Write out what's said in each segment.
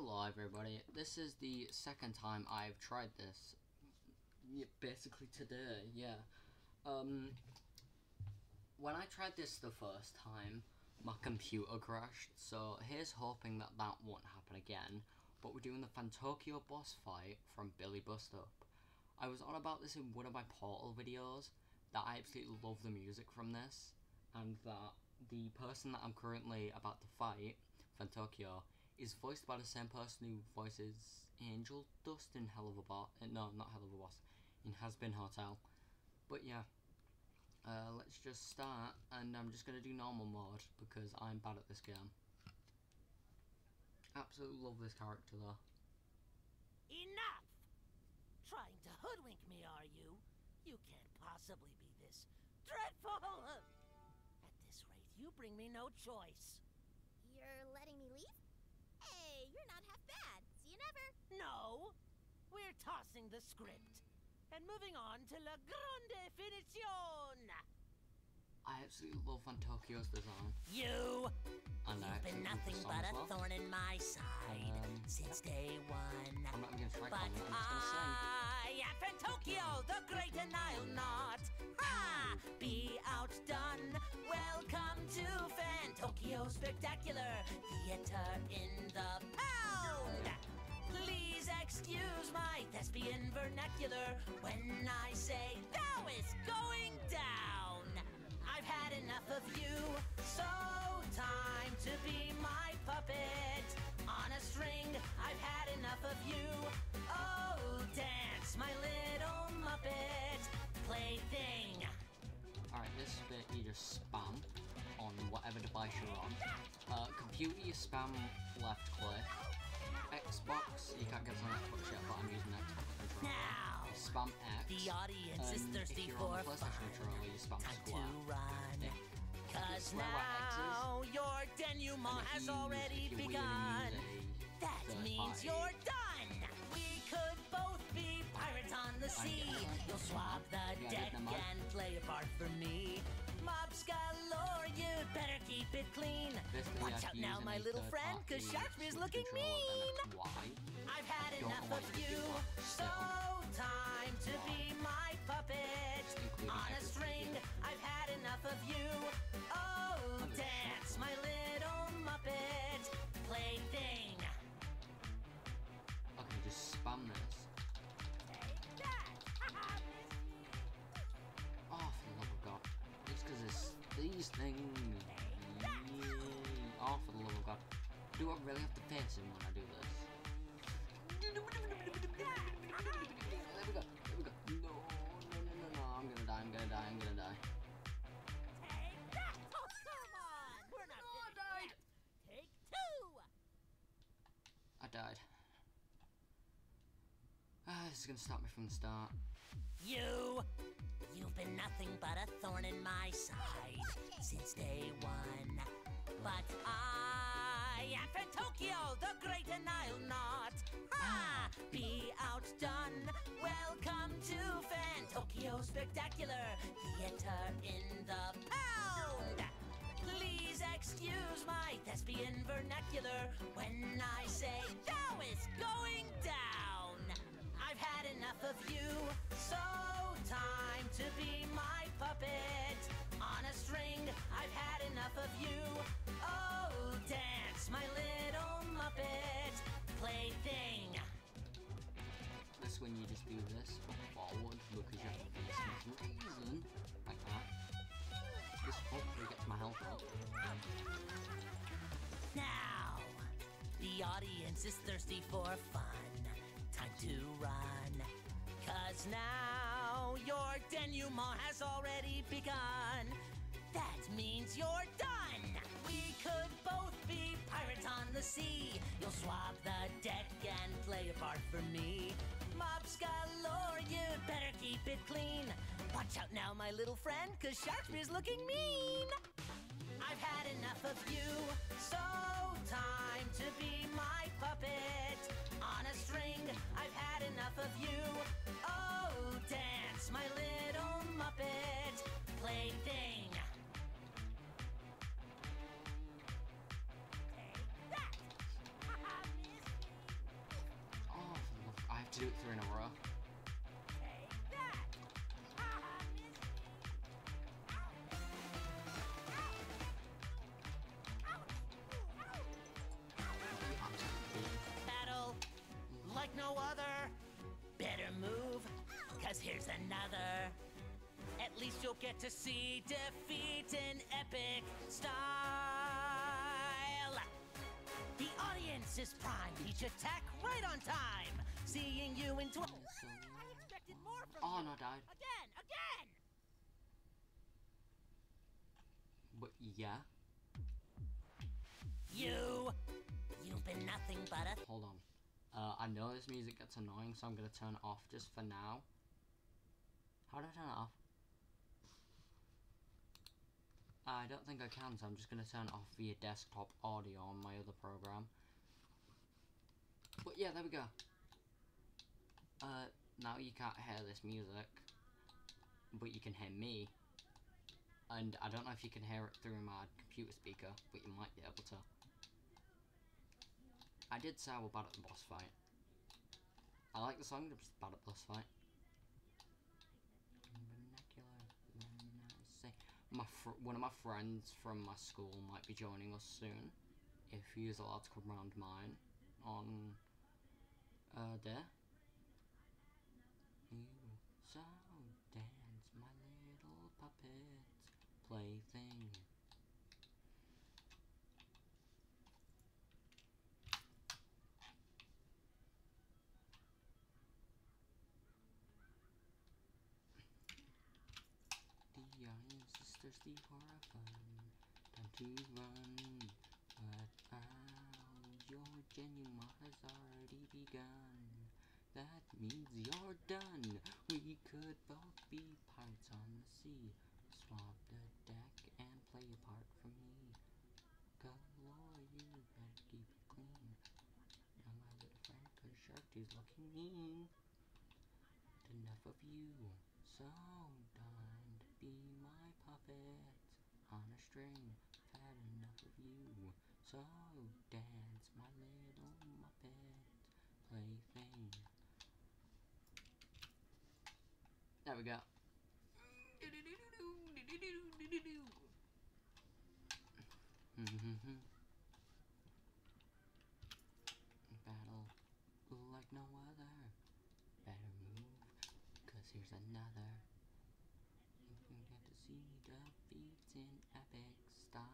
Hello everybody, this is the second time I've tried this. Yeah, basically today, yeah. Um, when I tried this the first time, my computer crashed, so here's hoping that that won't happen again. But we're doing the Fantokyo boss fight from Billie Bust Up. I was on about this in one of my Portal videos, that I absolutely love the music from this, and that the person that I'm currently about to fight, Fantokyo, is voiced by the same person who voices Angel Dust in Helluva Boss. Uh, no, not Hell of a Boss. In Hazbin Hotel. But yeah. Uh, let's just start, and I'm just going to do normal mode because I'm bad at this game. Absolutely love this character though. Enough! Trying to hoodwink me, are you? You can't possibly be this dreadful! At this rate, you bring me no choice. You're letting me leave? Hey, you're not half bad. See you never. No! We're tossing the script and moving on to La Grande Finition! I absolutely love Fantokyo's design. You! And You've been nothing but a thorn in my side Um, since day one. I'm not even going to try But I'm I am Fantokyo, the great and I'll not ha, be outdone. Welcome to Fantokyo Spectacular Theater in the Pound. Please excuse my thespian vernacular when I say thou is going down. I've had enough of you, so time to be my puppet. On a string, I've had enough of you. Oh, dance, my little Muppet plaything. Alright, this bit you just spam on whatever device you're on. Uh, computer, you spam left click. Xbox, you can't get this on Xbox yet, but I'm using Xbox controller. Now, Spam X. the audience is um, and thirsty if you're for on the PlayStation fun. controller, you spam Time square. to run. Yeah. Cause X is. now your denouement has you- already if you're willing begun. a That means party, you're done. We could both be pirates on the sea. You'll swap the Yeah, deck and play a part for me. Mobs galore, you'd better keep it clean. Watch out now, my little friend, cause Sharksby's switch looking mean. Why? I've had enough of you, so time to be Do I really have to face him when I do this? There we go. There we go. No, no, no, no, no. I'm gonna die. I'm gonna die. I'm gonna die. Take that! Oh, come on! We're not Oh, I died. yet. Take two! I died. Ah, this is gonna stop me from the start. You! You've been nothing but a thorn in my side since day one. But I am Fantokyo, the great and I'll not ah, be outdone. Welcome to Fantokyo Spectacular Theater in the Pound. Please excuse my thespian vernacular when I say thou is going down. I've had enough of you, When you just do this forward because you have to reason like that. Hopefully gets my health up. Now, the audience is thirsty for fun. Time to run. Cause now your denouement has already begun. That means you're done. We could both be pirates on the sea. You'll swap the deck and play a part for me. It clean. Watch out now, my little friend, cause Sharksby's looking mean. I've had enough of you, so time to be my puppet. On a string, I've had enough of you. Oh, dance, my least you'll get to see defeat in epic style. The audience is primed, each attack right on time. Seeing you in tw- I expected more from Oh you. no, I died. Again, again! But yeah, You, you've been nothing but a hold on. Uh, I know this music gets annoying, so I'm gonna turn it off just for now. How do I turn it off? I don't think I can, so I'm just gonna turn it off via desktop audio on my other program. But yeah, there we go. Uh, now you can't hear this music, but you can hear me. And I don't know if you can hear it through my computer speaker, but you might be able to. I did say I was bad at the boss fight. I like the song, I'm just bad at the boss fight. Vernacular, then I say. My one of my friends from my school might be joining us soon, if he is allowed to come round mine on uh there. You so dance, my little puppet plaything. The audience is thirsty for a fun, time to run. But ow, your genuine has already begun. That means you're done. We could both be pirates on the sea. Swap the deck and play a part for me. Galore, you better keep it clean. Now my little friend, cause Shark is looking mean. Enough of you, so done to be my puppet on a string. Had enough of you, so dance, my little muppet plaything. There we go. Battle like no other. Better move, cause here's another. You can get to see defeats in epic style.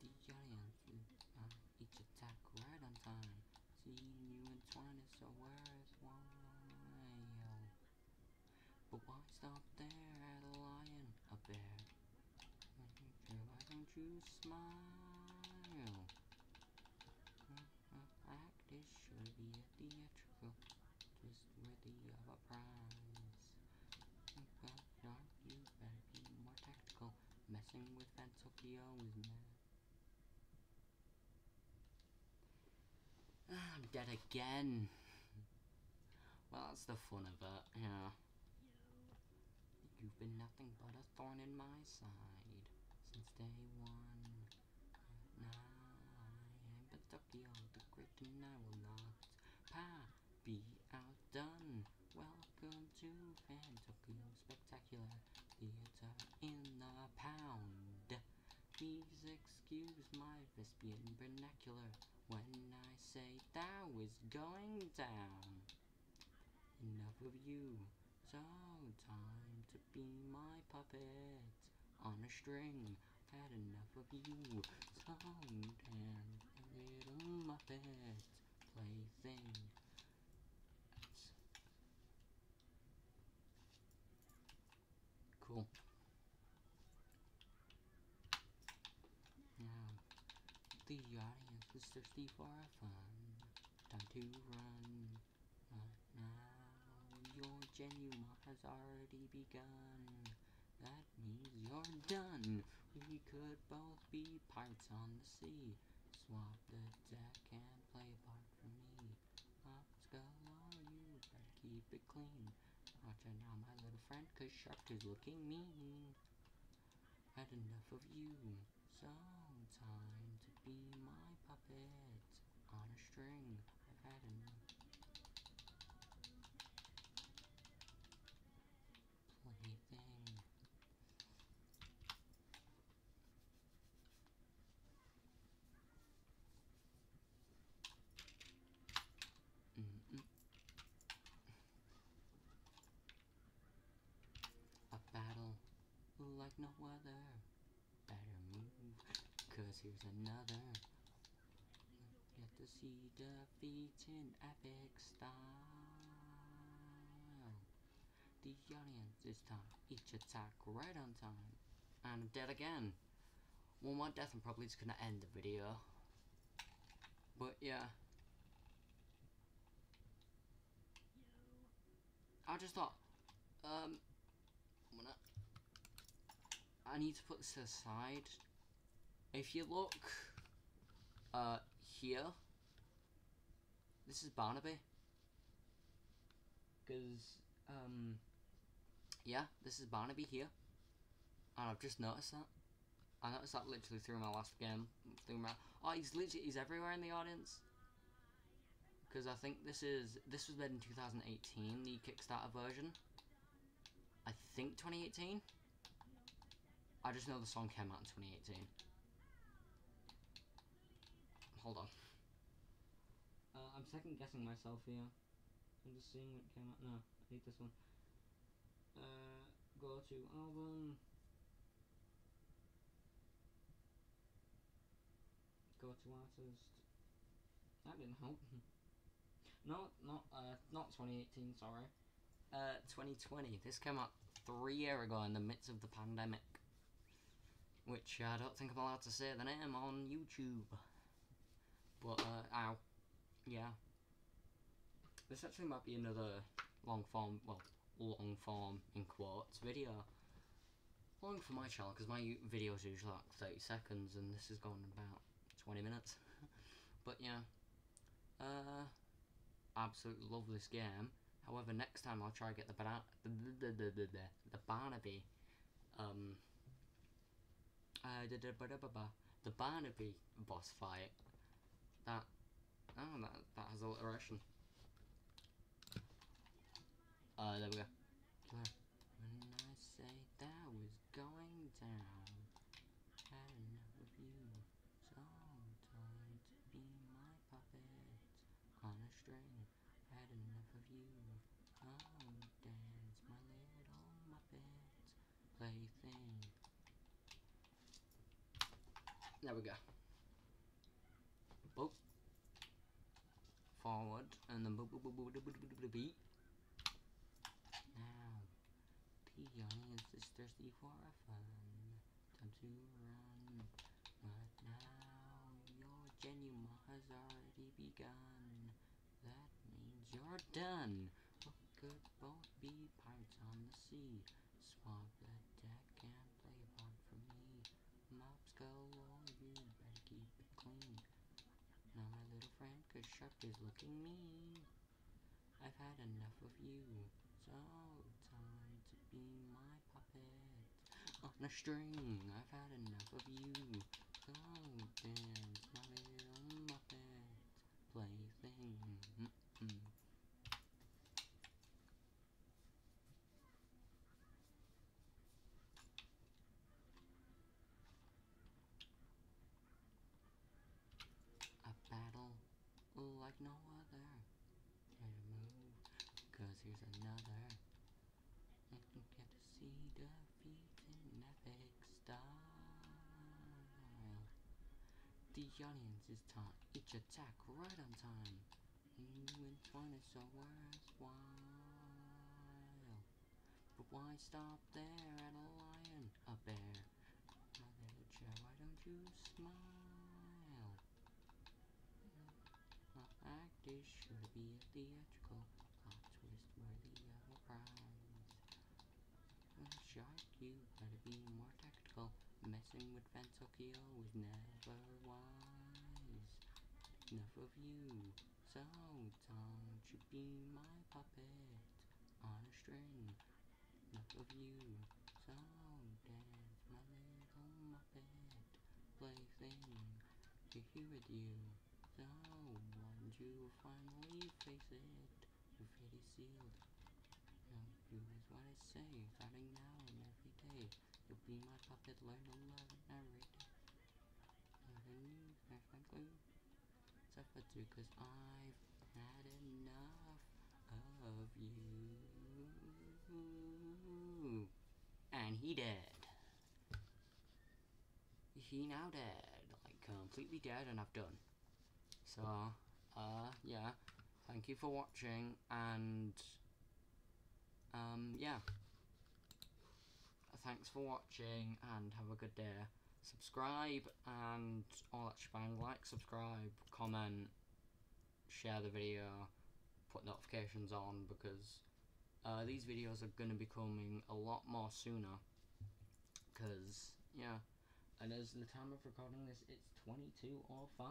The audience is on each attack right on time. Seeing you entwine is so worthwhile. Stop there at a lion, a bear? Why don't you smile? Uh, act is sure be a theatrical, just worthy of a prize. Not you better be more tactical. Messing with Fantokyo is mad. Ah, I'm dead again. well, that's the fun of it, yeah. Been nothing but a thorn in my side since day one. Now I am Pinocchio the Great, and I will not pa be outdone. Welcome to Fantokyo Spectacular Theater in the Pound. Please excuse my Vespian vernacular when I say that was going down. Enough of you. So be my puppet on a string. Had enough of you. So damn little muppet plaything. Cool. Now, the audience is thirsty for fun. Time to run. Genuine has already begun. That means you're done. We could both be pirates on the sea. Swap the deck and play a part for me. Let's go, you better keep it clean. Watch out now, my little friend, cause Shark is looking mean. Had enough of you. So time to be my puppet on a string. I've had enough like no other. Better move, cause here's another. Get to see defeat in epic style. The audience is time, each attack right on time. And I'm dead again. One more death I'm probably just gonna end the video. But yeah. I just thought, um, I'm gonna, I need to put this aside. If you look, uh, here, this is Barnaby. Because, um, yeah, this is Barnaby here. And I've just noticed that. I noticed that literally through my last game. Through my, oh, he's literally, he's everywhere in the audience because I think this is this was made in 2018, the Kickstarter version. I think 2018. I just know the song came out in 2018. Hold on. Uh, I'm second guessing myself here. I'm just seeing what came out. No, I need this one. Uh, go to album. Go to artist. That didn't help. No, not uh, not 2018. Sorry, uh, 2020. This came out three year ago in the midst of the pandemic, which I don't think I'm allowed to say the name on YouTube. But uh, ow, yeah. This actually might be another long form, well, long form in quotes video. Long for my channel because my videos usually like 30 seconds, and this is gone about 20 minutes. but yeah. Uh, absolutely love this game. However, next time I'll try to get the banana, the, the, the, the, the, Barnaby, uh, the, Barnaby boss fight. That, oh, that, that has alliteration. Uh, there we go. When I say that was going down, had enough of you, so time to be my puppet on a string. Had enough of you. Oh, dance, my little muppet plaything. There we go. Boop. Forward, and then boop, boop, boop, boop, boop, boop, boop, boop, beat. Now, Peony is this thirsty for fun. Time to run. But now, your genuine has already begun. That means you're done. What could both be pirates on the sea? Swab the deck and play a part for me. Mops galore, you better keep it clean. Now my little cause Shark is looking mean. I've had enough of you, so time to be my puppet. On a string, I've had enough of you, so dance my little muppet plaything. Mm-mm. A battle like no other. Try to move, cause here's another. And you get to see defeat in epic style. The audience is taught each attack right on time. Mm, Even fun is so worthwhile. But why stop there at a lion, a bear? My little chair, why don't you smile? My act is sure to be a theatrical plot twist worthy of a prize. Well, shark, you better be more tactical. Messing with Fantokyo is never wise. Enough of you, so don't you be my puppet on a string. Enough of you, so dance my little muppet plaything. To here with you, Oh, so won't you finally face it? Your fate is sealed. Now do is what I say, starting now and every day. You'll be my puppet, learn to love and narrate. Loving you, quite frankly, suffer too, cause I've had enough of you. And he dead. he now dead, like completely dead, and I've done. So, uh, yeah, thank you for watching, and, um, yeah. Thanks for watching, and have a good day. Subscribe, and all that shebang. Like, subscribe, comment, share the video, put notifications on, because uh, these videos are going to be coming a lot more sooner. Because, yeah. And as the time of recording this, it's 22 or 5.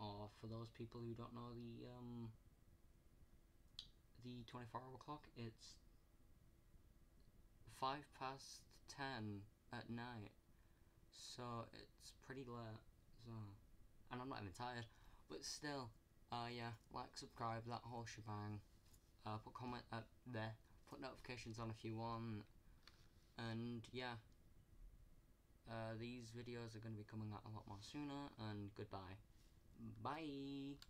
Or for those people who don't know the, um, the 24 hour clock, it's 5 past 10 at night. So it's pretty late. So, and I'm not even tired. But still, uh, yeah, like, subscribe, that whole shebang. Uh, put comment up there. Put notifications on if you want. And yeah, uh, these videos are going to be coming out a lot more sooner. And goodbye. Bye.